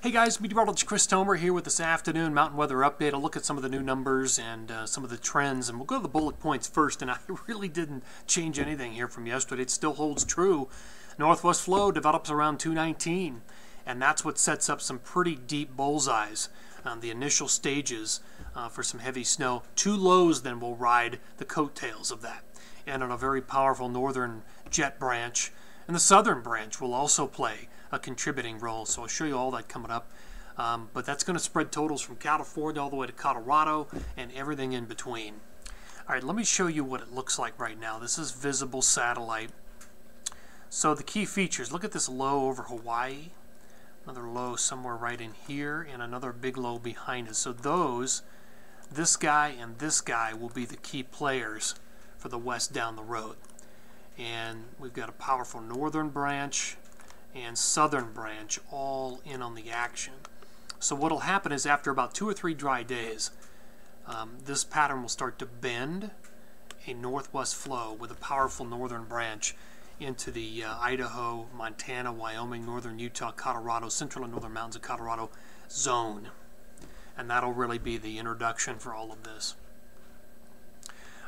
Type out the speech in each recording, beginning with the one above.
Hey guys, meteorologist Chris Tomer here with this afternoon mountain weather update. I'll look at some of the new numbers and uh, some of the trends, and we'll go to the bullet points first. And I really didn't change anything here from yesterday. It still holds true. Northwest flow develops around 219, and that's what sets up some pretty deep bullseyes on the initial stages uh, for some heavy snow. Two lows then will ride the coattails of that, and on a very powerful northern jet branch, and the southern branch will also play a contributing role. So I'll show you all that coming up. Um, but that's going to spread totals from California all the way to Colorado and everything in between. All right, let me show you what it looks like right now. This is visible satellite. So the key features, look at this low over Hawaii, another low somewhere right in here, and another big low behind us. So those, this guy and this guy will be the key players for the west down the road. And we've got a powerful northern branch, and southern branch all in on the action. So what will happen is after about two or three dry days, um, this pattern will start to bend a northwest flow with a powerful northern branch into the uh, Idaho, Montana, Wyoming, northern Utah, Colorado, central and northern mountains of Colorado zone. And that'll really be the introduction for all of this.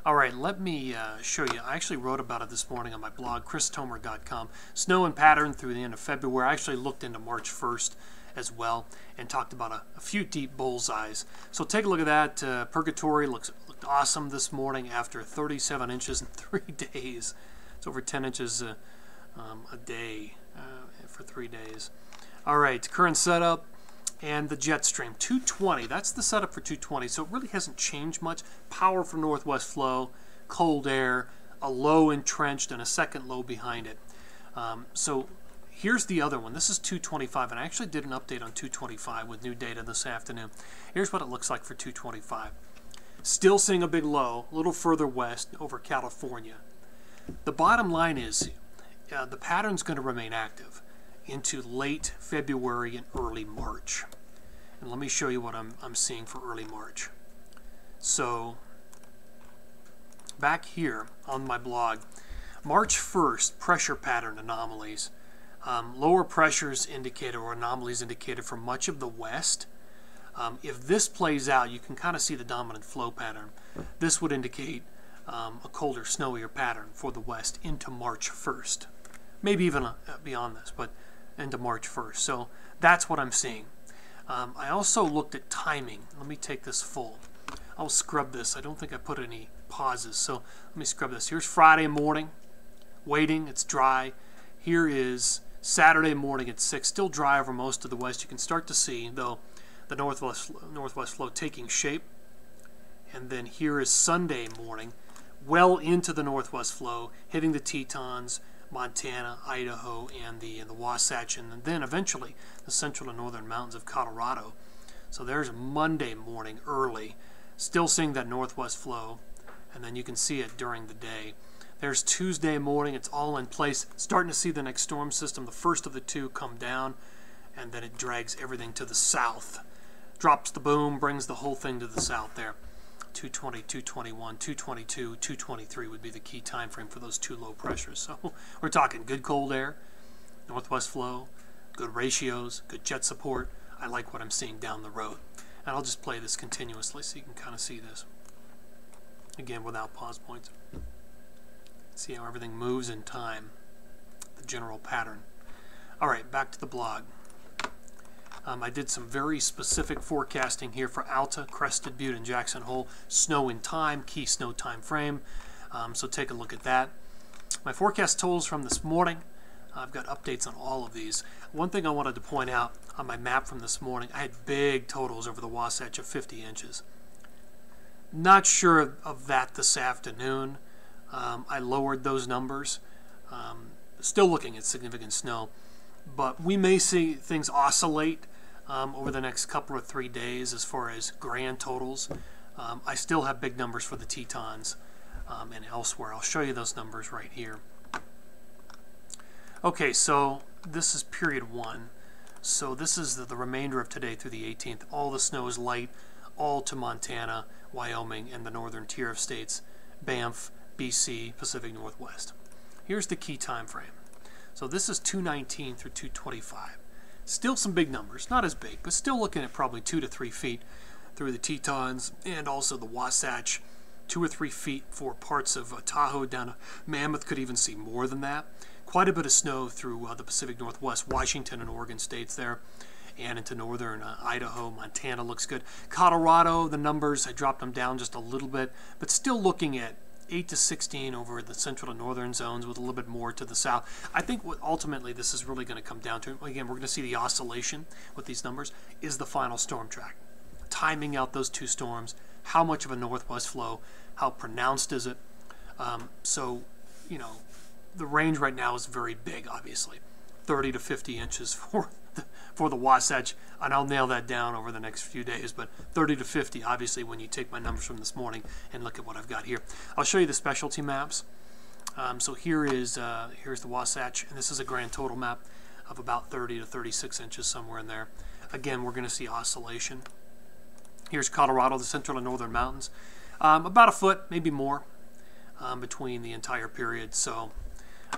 All right, let me uh, show you. I actually wrote about it this morning on my blog, christomer.com. Snow and pattern through the end of February. I actually looked into March 1st as well and talked about a, a few deep bullseyes. So take a look at that. Uh, Purgatory looks looked awesome this morning after 37 inches in three days. It's over 10 inches uh, um, a day uh, for three days. All right, current setup and the Jetstream 220. That's the setup for 220, so it really hasn't changed much. Power for northwest flow, cold air, a low entrenched, and a second low behind it. Um, so here's the other one. This is 225, and I actually did an update on 225 with new data this afternoon. Here's what it looks like for 225. Still seeing a big low, a little further west over California. The bottom line is uh, the pattern's going to remain active into late February and early March. And let me show you what I'm, I'm seeing for early March. So back here on my blog, March 1st, pressure pattern anomalies. Um, lower pressures indicated or anomalies indicated for much of the west. Um, if this plays out, you can kind of see the dominant flow pattern. This would indicate um, a colder, snowier pattern for the west into March 1st. Maybe even uh, beyond this, but into March 1st. So that's what I'm seeing. Um, I also looked at timing. Let me take this full. I'll scrub this. I don't think I put any pauses. So let me scrub this. Here's Friday morning. Waiting. It's dry. Here is Saturday morning at 6. Still dry over most of the west. You can start to see, though, the northwest, northwest flow taking shape. And then here is Sunday morning, well into the northwest flow, hitting the Tetons, Montana, Idaho, and the, the Wasatch, and then eventually the central and northern mountains of Colorado. So there's Monday morning early, still seeing that northwest flow, and then you can see it during the day. There's Tuesday morning, it's all in place, starting to see the next storm system, the first of the two come down, and then it drags everything to the south. Drops the boom, brings the whole thing to the south there. 220, 221, 222, 223 would be the key time frame for those two low pressures. So we're talking good cold air, northwest flow, good ratios, good jet support. I like what I'm seeing down the road. And I'll just play this continuously so you can kind of see this. Again, without pause points. See how everything moves in time, the general pattern. All right, back to the blog. Um, I did some very specific forecasting here for Alta, Crested Butte, and Jackson Hole. Snow in time, key snow time frame. Um, so take a look at that. My forecast totals from this morning. I've got updates on all of these. One thing I wanted to point out on my map from this morning, I had big totals over the Wasatch of 50 inches. Not sure of that this afternoon. Um, I lowered those numbers. Um, still looking at significant snow, but we may see things oscillate um, over the next couple or three days as far as grand totals. Um, I still have big numbers for the Tetons um, and elsewhere. I'll show you those numbers right here. Okay, so this is period one. So this is the, the remainder of today through the 18th. All the snow is light, all to Montana, Wyoming, and the northern tier of states, Banff, BC, Pacific Northwest. Here's the key time frame. So this is 219 through 225 Still some big numbers, not as big, but still looking at probably two to three feet through the Tetons and also the Wasatch. Two or three feet for parts of uh, Tahoe down to Mammoth, could even see more than that. Quite a bit of snow through uh, the Pacific Northwest, Washington and Oregon states there, and into northern uh, Idaho. Montana looks good. Colorado, the numbers, I dropped them down just a little bit, but still looking at 8 to 16 over the central to northern zones with a little bit more to the south. I think what ultimately this is really going to come down to, again, we're going to see the oscillation with these numbers, is the final storm track. Timing out those two storms, how much of a northwest flow, how pronounced is it? Um, so, you know, the range right now is very big, obviously. 30 to 50 inches for for the Wasatch, and I'll nail that down over the next few days. But 30 to 50, obviously, when you take my numbers from this morning and look at what I've got here. I'll show you the specialty maps. Um, so here is uh, here's the Wasatch, and this is a grand total map of about 30 to 36 inches somewhere in there. Again, we're going to see oscillation. Here's Colorado, the central and northern mountains. Um, about a foot, maybe more, um, between the entire period. So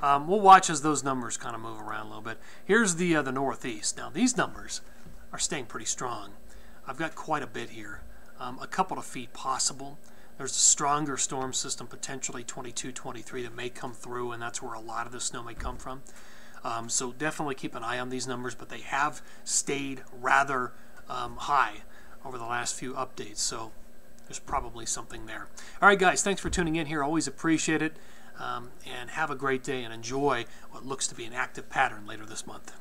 um, we'll watch as those numbers kind of move around a little bit. Here's the uh, the Northeast. Now these numbers are staying pretty strong. I've got quite a bit here, um, a couple of feet possible. There's a stronger storm system, potentially 22, 23, that may come through, and that's where a lot of the snow may come from. Um, so definitely keep an eye on these numbers, but they have stayed rather um, high over the last few updates. So there's probably something there. All right, guys, thanks for tuning in here. Always appreciate it. Um, and have a great day and enjoy what looks to be an active pattern later this month.